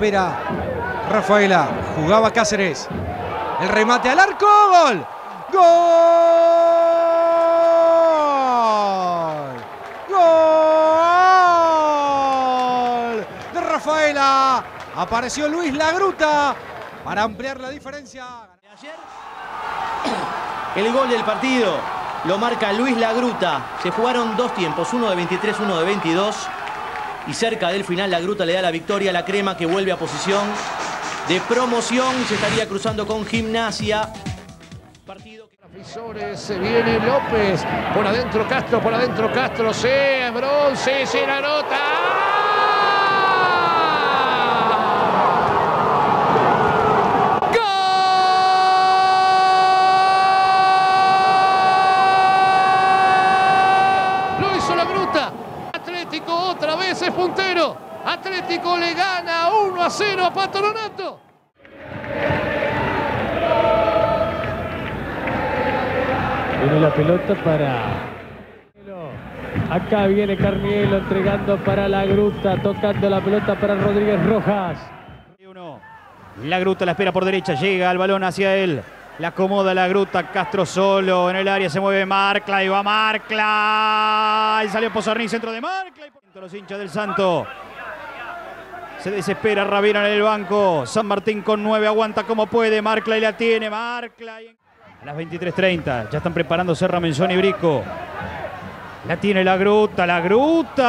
Rafaela. Jugaba Cáceres. El remate al arco. Gol. Gol. Gol. De Rafaela. Apareció Luis Lagruta para ampliar la diferencia. El gol del partido lo marca Luis Lagruta. Se jugaron dos tiempos, uno de 23, uno de 22. Y cerca del final Lagruta le da la victoria a la crema que vuelve a posición de promoción se estaría cruzando con gimnasia. Partido Se viene López. Por adentro Castro, por adentro Castro. Se bronce, se la nota. otra vez es puntero. Atlético le gana 1 a 0 a Patronato. Viene la pelota para... Acá viene Carnielo entregando para la gruta, tocando la pelota para Rodríguez Rojas. La gruta la espera por derecha, llega el balón hacia él. La acomoda la gruta, Castro solo en el área, se mueve Marcla y va Marcla. Y salió Pozarní, centro de Marcla. Y los hinchas del Santo. Se desespera Ravera en el banco. San Martín con nueve, aguanta como puede. Marcla y la tiene, Marcla. A las 23.30, ya están preparándose Ramenzón y Brico. La tiene la gruta, la gruta.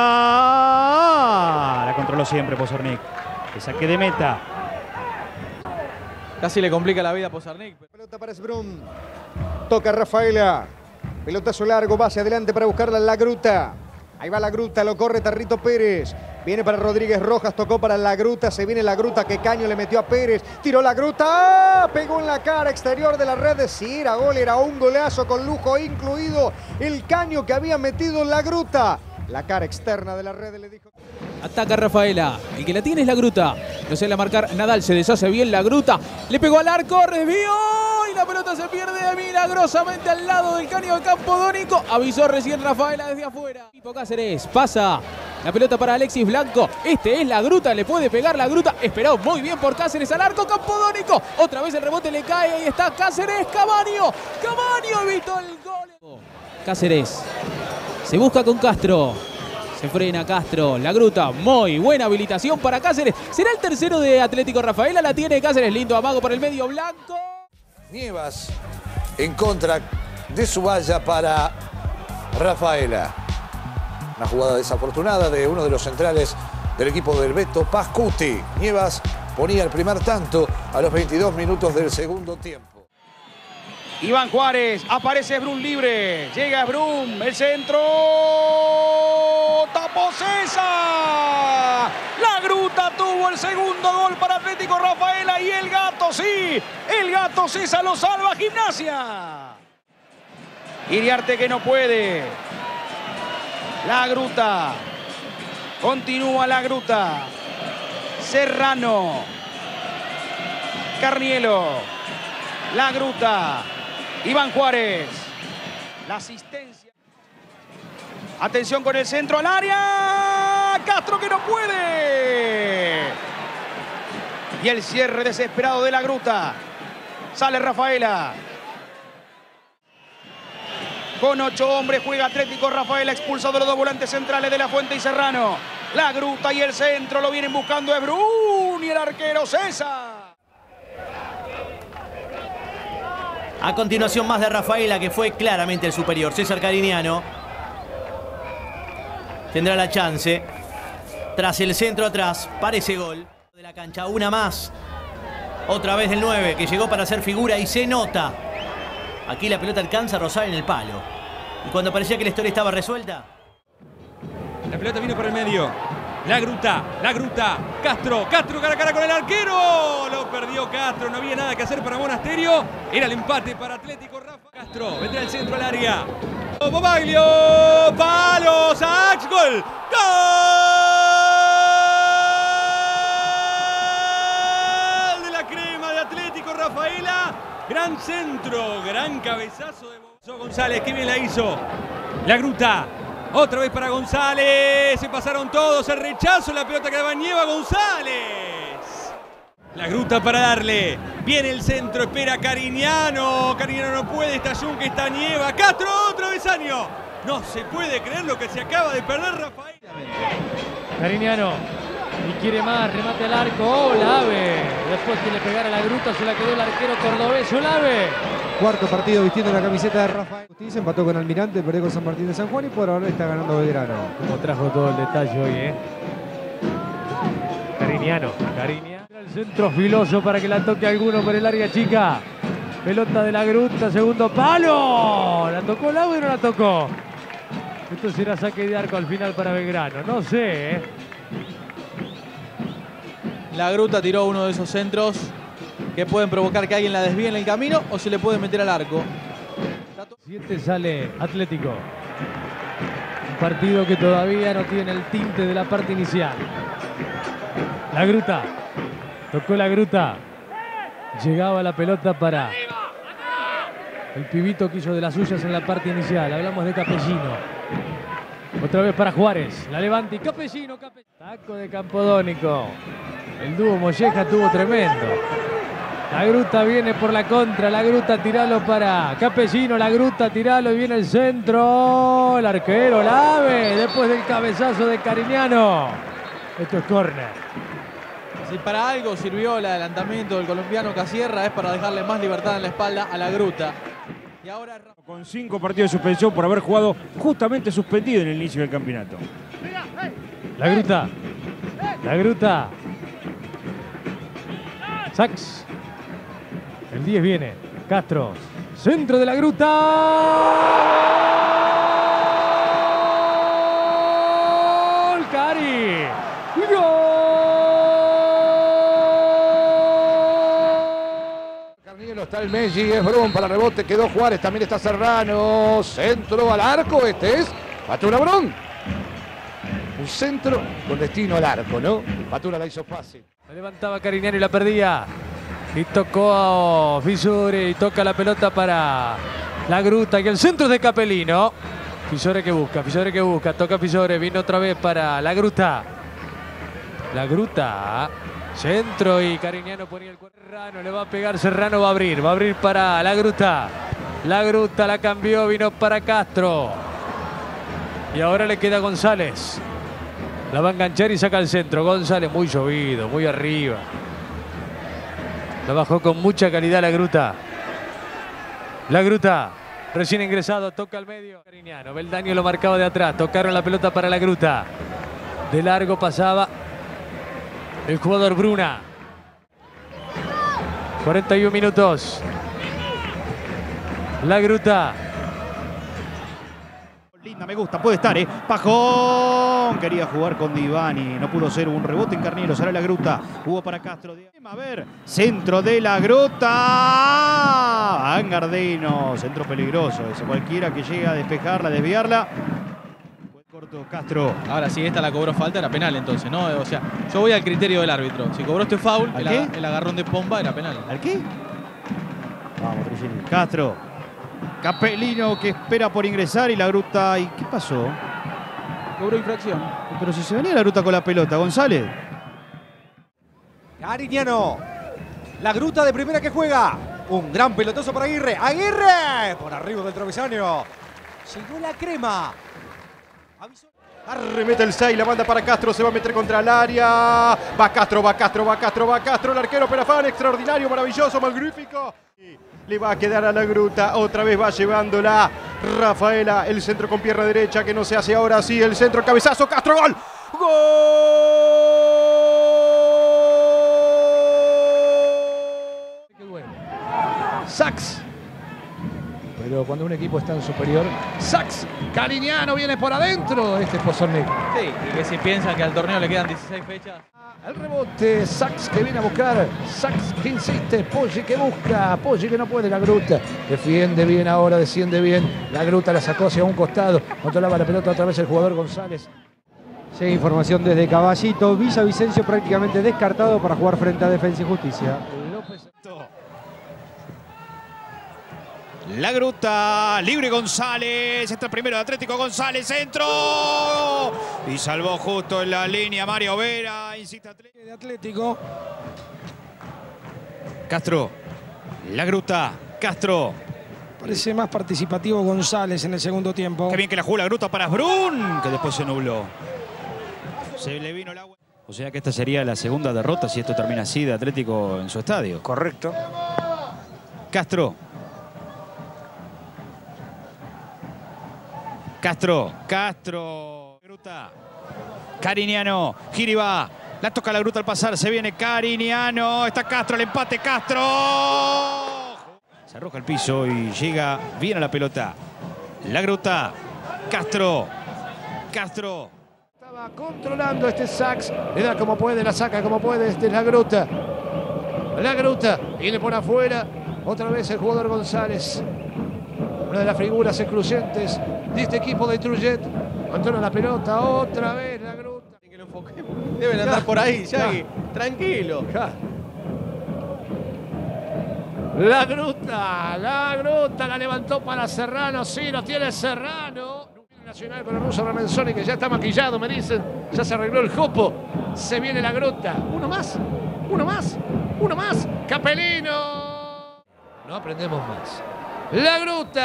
La controló siempre Pozornik. Que saque de meta. Casi le complica la vida a Pozarnik. Pelota para Sbrum. Toca Rafaela. Pelotazo largo, va hacia adelante para buscarla en la gruta. Ahí va la gruta, lo corre Tarrito Pérez. Viene para Rodríguez Rojas, tocó para la gruta, se viene la gruta que Caño le metió a Pérez. Tiró la gruta, ¡ah! pegó en la cara exterior de la red. de sí, era gol, era un golazo con lujo incluido. El Caño que había metido en la gruta. La cara externa de la red le dijo. Ataca Rafaela. El que la tiene es la gruta. No se la marcar Nadal. Se deshace bien la gruta. Le pegó al arco. Resvió. Y la pelota se pierde milagrosamente al lado del caño de campo Dónico. Avisó recién Rafaela desde afuera. Pipo Cáceres pasa. La pelota para Alexis Blanco. Este es la gruta. Le puede pegar la gruta. Esperó muy bien por Cáceres al arco. Campodónico. Otra vez el rebote le cae. Ahí está Cáceres. Camaño. Camaño evitó el gol. Cáceres se busca con Castro. Se frena Castro. La gruta. Muy buena habilitación para Cáceres. ¿Será el tercero de Atlético Rafaela? La tiene Cáceres. Lindo amago por el medio blanco. Nievas en contra de su valla para Rafaela. Una jugada desafortunada de uno de los centrales del equipo del Beto, Pascuti. Nievas ponía el primer tanto a los 22 minutos del segundo tiempo. Iván Juárez, aparece Brum libre, llega Brum, el centro, tapó César. La Gruta tuvo el segundo gol para Atlético Rafaela y el gato, sí, el gato César lo salva Gimnasia. Iriarte que no puede. La Gruta, continúa la Gruta. Serrano, Carnielo, La Gruta. Iván Juárez. La asistencia. Atención con el centro al área. Castro que no puede. Y el cierre desesperado de la gruta. Sale Rafaela. Con ocho hombres juega Atlético Rafaela, expulsado de los dos volantes centrales de la Fuente y Serrano. La gruta y el centro lo vienen buscando Ebrun y el arquero César. A continuación más de Rafaela, que fue claramente el superior. César Cariniano tendrá la chance. Tras el centro atrás, parece gol de la cancha. Una más. Otra vez del 9, que llegó para hacer figura y se nota. Aquí la pelota alcanza a rozar en el palo. Y cuando parecía que la historia estaba resuelta... La pelota vino por el medio. La gruta, la gruta. Castro, Castro cara a cara con el arquero. Lo perdió Castro, no había nada que hacer para Monasterio. Era el empate para Atlético Rafa. Castro, vendrá el centro al área. Bobaglio, palo, Sax, gol. ¡Gol! De la crema de Atlético Rafaela. Gran centro, gran cabezazo de González. Qué bien la hizo. La gruta, otra vez para González. Se pasaron todos. El rechazo. La pelota que daba Nieva González. La gruta para darle. Viene el centro, espera Cariñano. Cariñano no puede, está Yunque, está Nieva. Castro, otro besaño. No se puede creer lo que se acaba de perder Rafael. Cariñano. Y quiere más, remate al arco. ¡Oh, Olave! Después que le pegara la gruta, se la quedó el arquero cordobés. Olave. Cuarto partido vistiendo la camiseta de Rafael Justicia, empató con Almirante, perdió con San Martín de San Juan y por ahora está ganando Belgrano. Como trajo todo el detalle hoy, ¿eh? Cariñano. Cariñano. El centro filoso para que la toque alguno por el área chica. Pelota de la gruta, segundo palo. ¿La tocó el agua o no la tocó? Esto será saque de arco al final para Belgrano. No sé, ¿eh? La Gruta tiró uno de esos centros que pueden provocar que alguien la desvíe en el camino o se le puede meter al arco. Siete sale Atlético. Un partido que todavía no tiene el tinte de la parte inicial. La Gruta. Tocó la Gruta. Llegaba la pelota para el pibito que hizo de las suyas en la parte inicial. Hablamos de Capellino. Otra vez para Juárez. La levanta y Capellino. Cape- Taco de Campodónico. El dúo Molleja tuvo tremendo. La Gruta viene por la contra. La Gruta tiralo para Capellino. La Gruta tiralo y viene el centro. El arquero Lave. Después del cabezazo de Cariñano. Esto es córner. Si para algo sirvió el adelantamiento del colombiano Casierra es para dejarle más libertad en la espalda a la Gruta. Y ahora Con cinco partidos de suspensión por haber jugado justamente suspendido en el inicio del campeonato. La Gruta. La Gruta. Sax. El 10 viene. Castro. Centro de la Gruta. ¡Gol! Cari. Carnielo está el Messi, es Brum para rebote, quedó Juárez, también está Serrano, centro al arco, este es Patura Brum. Un centro con destino al arco, ¿no? Patura la hizo fácil. Levantaba Cariñano y la perdía. Y tocó a Fisore y toca la pelota para la gruta. Y el centro es de Capelino. Fisore que busca, Fisore que busca. Toca Fisore, viene otra vez para la gruta. La gruta. Centro y Cariñano ponía el. Serrano le va a pegar, Serrano va a abrir. Va a abrir para la gruta. La gruta la cambió, vino para Castro. Y ahora le queda González. La va a enganchar y saca al centro. González muy llovido, muy arriba. La bajó con mucha calidad la gruta. La gruta. Recién ingresado, toca al medio. Cariñano, Beldaño lo marcaba de atrás. Tocaron la pelota para la gruta. De largo pasaba el jugador Bruna. 41 minutos. La gruta. Linda, me gusta, puede estar, ¿eh? Pajón. Quería jugar con Divani. No pudo ser un rebote en Carnero. Sale la gruta. Jugó para Castro. A ver. Centro de la gruta. Angardino. Centro peligroso. Ese. Cualquiera que llega a despejarla, desviarla. Fue corto Castro. Ahora si esta la cobró falta era penal entonces, ¿no? O sea, yo voy al criterio del árbitro. Si cobró este foul, ¿Al el, aga- el agarrón de Pomba era penal. ¿Al qué? Vamos, Trujillo. Castro. Capelino que espera por ingresar y la gruta. ¿Y qué pasó? Cobró infracción. Pero si se venía la gruta con la pelota, González. Cariñano. La gruta de primera que juega. Un gran pelotazo para Aguirre. Aguirre. Por arriba del travesaño. Llegó la crema. Arremete el 6, la manda para Castro, se va a meter contra el área. Va Castro, va Castro, va Castro, va Castro. El arquero Perafán, extraordinario, maravilloso, magnífico. Le va a quedar a la gruta, otra vez va llevándola Rafaela, el centro con pierna derecha que no se hace ahora sí, el centro, cabezazo, Castro, gol. Sax. Pero cuando un equipo está en superior, Sax. Cariñano viene por adentro. Este es Pozornik. Sí, y que si piensan que al torneo le quedan 16 fechas. El rebote, Sax que viene a buscar, Sax que insiste, Poggi que busca, Poggi que no puede, la gruta, defiende bien ahora, desciende bien, la gruta la sacó hacia un costado, controlaba la pelota otra vez el jugador González. Sí, información desde Caballito. Villavicencio prácticamente descartado para jugar frente a Defensa y Justicia. La gruta, libre González, está el primero de Atlético González, centro. Y salvó justo en la línea Mario Vera, insiste Atlético. de Atlético. Castro. La gruta. Castro. Parece más participativo González en el segundo tiempo. Qué bien que la jugó la gruta para Brun, que después se nubló. Se le vino el agua. O sea que esta sería la segunda derrota si esto termina así de Atlético en su estadio. Correcto. Castro. Castro. Castro. Gruta. Cariñano. Giriba. La toca la gruta al pasar. Se viene Cariñano. Está Castro. El empate. Castro. Se arroja al piso y llega bien a la pelota. La gruta. Castro. Castro. Estaba controlando este sax. Le da como puede, la saca como puede. Este es la gruta. La gruta. Viene por afuera. Otra vez el jugador González. Una de las figuras excluyentes de este equipo de Trujet. Controla la pelota. Otra vez la gruta. Deben andar por ahí. Yagui. Tranquilo. La gruta, la gruta la levantó para Serrano, sí, lo tiene Serrano. Nacional con el ruso Ramenzoni que ya está maquillado, me dicen. Ya se arregló el jopo. Se viene la gruta. Uno más, uno más, uno más. Capelino. No aprendemos más. La gruta.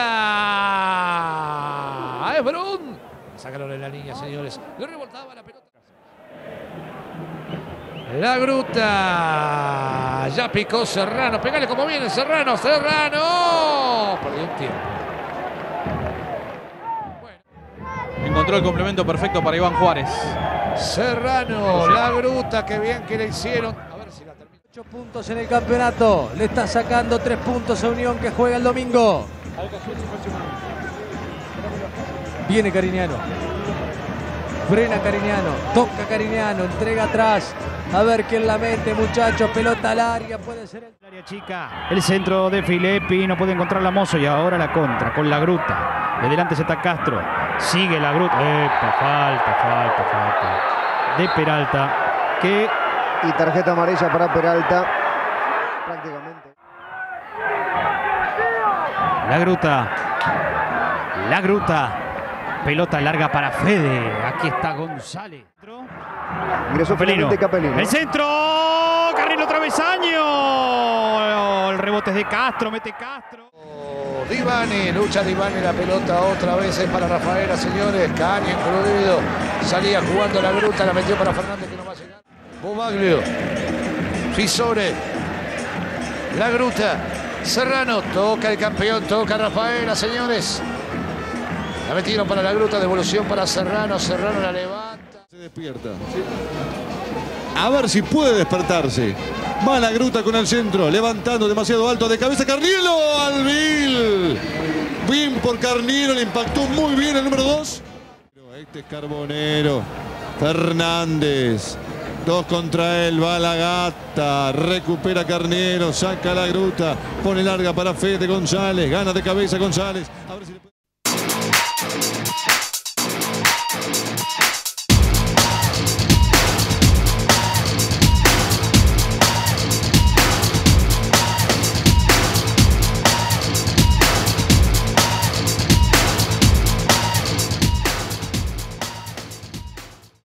Es Brun. Sácalo de la línea, señores. Le revoltaba la pelota. La gruta. Ya picó Serrano. Pegale como viene Serrano. Serrano. Perdió un tiempo. Encontró el complemento perfecto para Iván Juárez. Serrano. La gruta. Qué bien que le hicieron. A ver si la termina. 8 puntos en el campeonato. Le está sacando 3 puntos a Unión que juega el domingo. Viene Cariñano. Frena Cariñano. Toca Cariñano. Entrega atrás. A ver quién la mete, muchachos. Pelota al área. Puede ser el. Área chica. El centro de Filippi. No puede encontrar la Mozo. Y ahora la contra con la gruta. De delante se está Castro. Sigue la gruta. Falta, falta, falta. De Peralta. Que Y tarjeta amarilla para Peralta. Prácticamente. La gruta. La gruta. Pelota larga para Fede. Aquí está González. Ingresó Capelino. Capelino. El centro. Carril travesaño. El rebote es de Castro. Mete Castro. Divani, lucha Divani, la pelota otra vez es para Rafaela, señores. Cani incluido. Salía jugando la gruta, la metió para Fernández que no va a llegar. Bobaglio. Fisore. La gruta. Serrano. Toca el campeón, toca Rafaela, señores. La metieron para la gruta, devolución para Serrano. Serrano la levanta. Se despierta. A ver si puede despertarse. Va la gruta con el centro, levantando demasiado alto de cabeza Carnielo Alvil. Bien por Carnielo, le impactó muy bien el número 2. Este es Carbonero. Fernández. Dos contra él, va la gata, recupera Carnero, saca la gruta, pone larga para Fede González, gana de cabeza González.